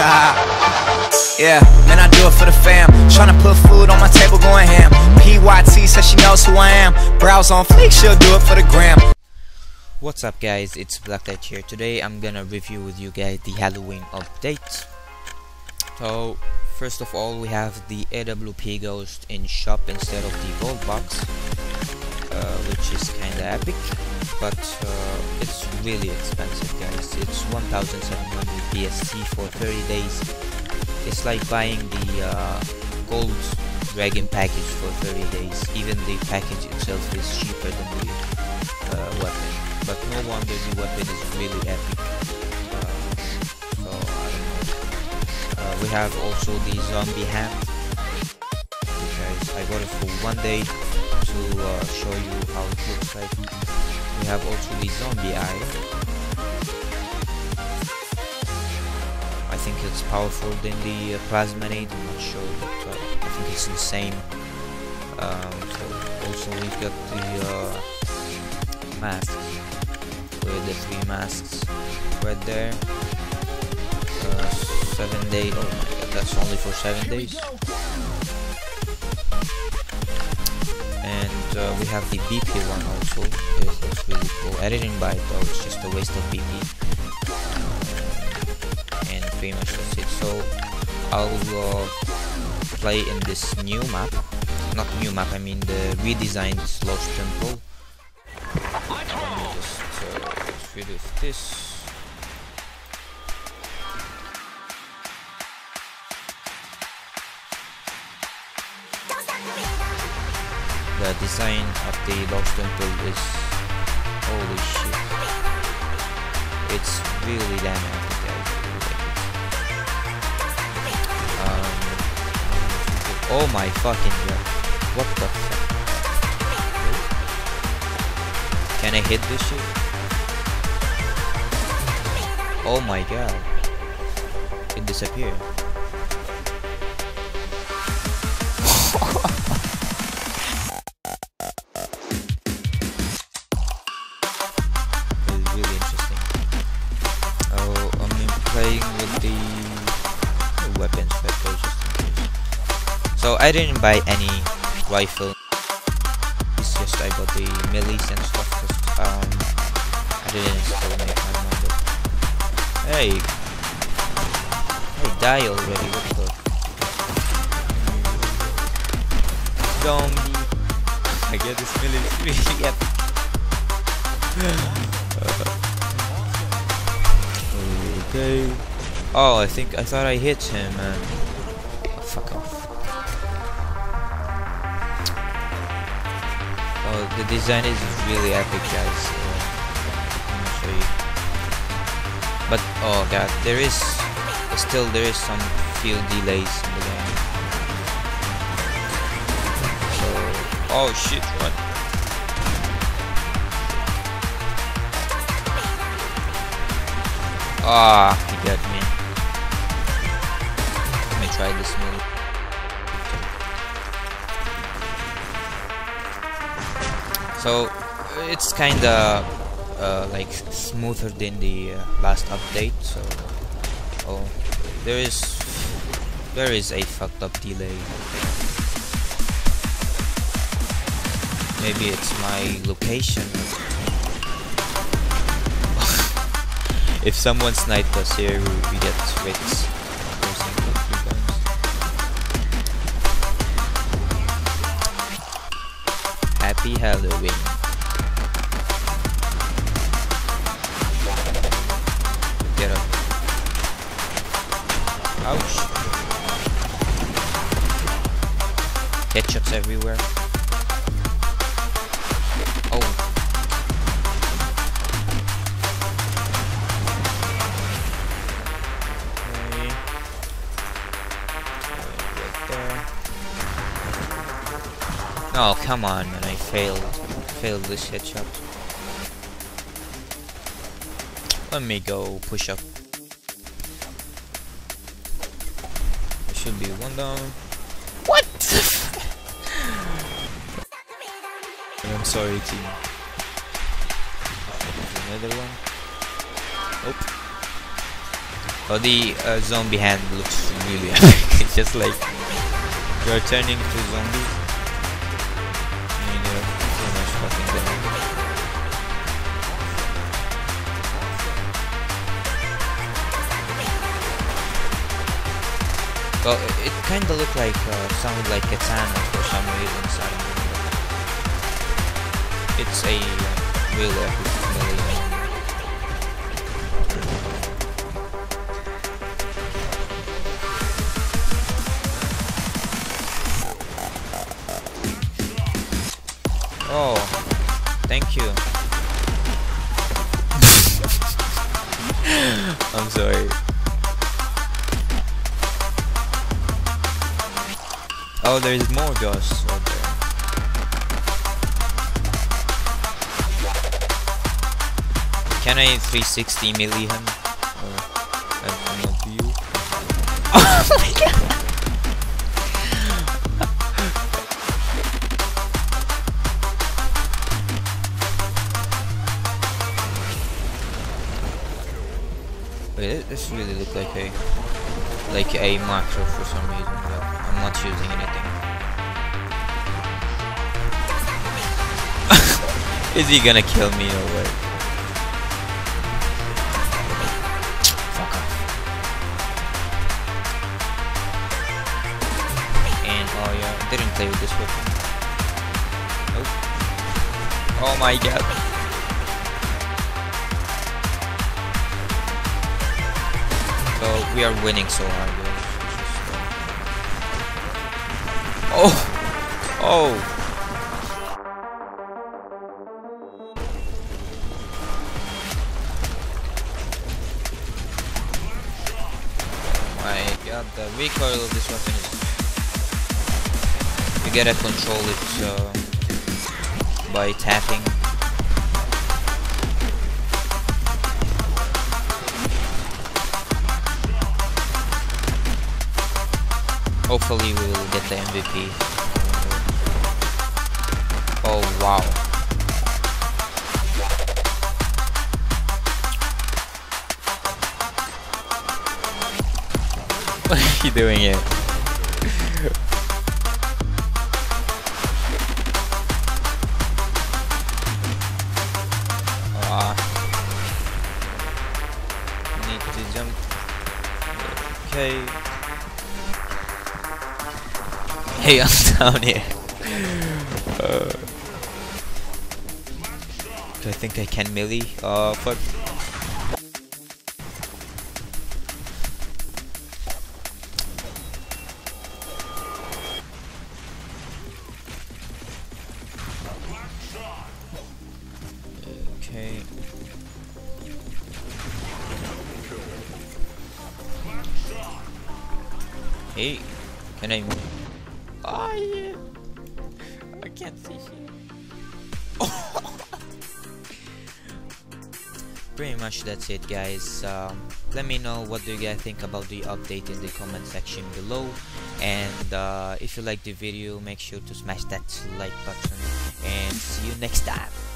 yeah, man, I do it for the fam. Tryna put food on my table, going ham. PYT says she knows who I am. Brows on fleek, she'll do it for the gram. What's up guys, it's Blacklight here. Today I'm gonna review with you guys the Halloween update. So, first of all we have the AWP Ghost in shop instead of the gold box. Uh, which is kinda epic, but uh, it's really expensive guys. It's 1700 BSC for 30 days. It's like buying the uh, gold dragon package for 30 days. Even the package itself is cheaper than the uh, weapon. But no wonder the weapon is really epic. Uh, so I don't know. Uh, we have also the zombie hand. Guys, I got it for one day to uh, show you how it looks like. We have also the zombie eye. I think it's powerful than the uh, plasma nade, I'm not sure, but uh, I think it's the same. Um, so also we've got the uh, masks, with the three masks right there. Uh, seven days, oh my god, that's only for seven days. Uh, we have the BP one also. It looks really cool. Editing by it though it's just a waste of BP and pretty much that's it. So I'll uh, play in this new map. Not new map I mean the redesigned Lost Temple. Just uh, rid of this the design of the Lost Temple is holy shit. It's really damn epic. Um, oh my fucking god. What the fuck? Can I hit this shit? Oh my god. It disappeared. Playing with the weapons. So I didn't buy any rifle. It's just I got the melees and stuff. Cause, um, I didn't install my my mind. Hey, hey, die already! What the? Zombie. I get this melee really epic. Oh, I think I thought I hit him, man. Oh, fuck off. Oh, the design is really epic, guys. Uh. But oh god, there is still there is some few delays in the game. So, oh shit, what? Ah, he got me. Let me try this move. So it's kinda uh, like smoother than the uh, last update. So oh, there is there is a fucked up delay. Maybe it's my location. If someone sniped us here, we, we get Ricks. Happy Halloween. Get up. Ouch. Headshots everywhere. Oh, come on, man. I failed. Failed this headshot. Let me go push up. There should be one down. What? I'm sorry, team. Another one. Oh. Oh, the uh, zombie hand looks really it's just like you're turning to zombie. Well, it, kinda looked like, uh, sounded like Katana for some reason, so. It's a uh, real epic melee. Oh, thank you. I'm sorry. Oh, there's more ghosts out there. Can I 360 melee him? Or I don't you? Oh my god! Wait, this really look like a like a macro for some reason, but I'm not using anything. Is he gonna kill me or what? Fuck off. And oh yeah, I didn't play with this weapon. Nope. Oh my god. So we are winning so hard. Oh! Oh! My god, the recoil of this weapon is... You gotta control it uh, by tapping. Hopefully we will get the MVP. Oh wow. What are you doing here? Hey, I'm down here. Uh, do I think I can melee? Uh, fuck. Okay. Hey, can I move? I can't see. Pretty much that's it guys. Um, let me know what do you guys think about the update in the comment section below. And uh, if you like the video, make sure to smash that like button. And see you next time.